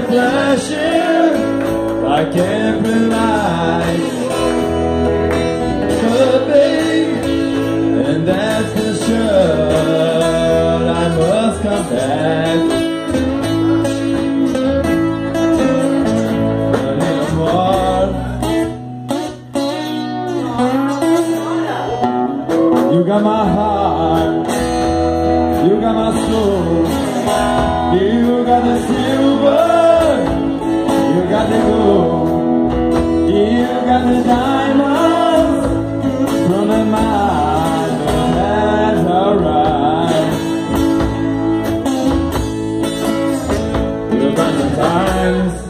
are flashing like every light could be, and that's the sure. I must come back. You got my heart. silence.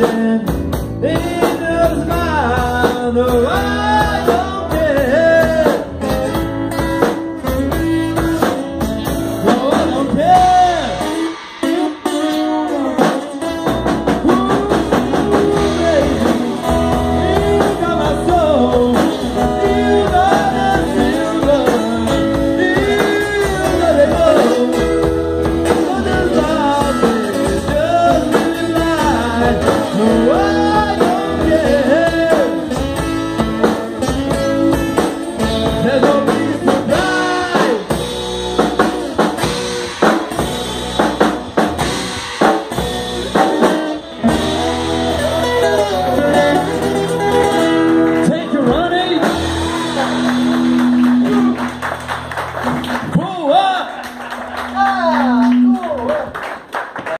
in